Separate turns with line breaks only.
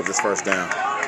up this first down.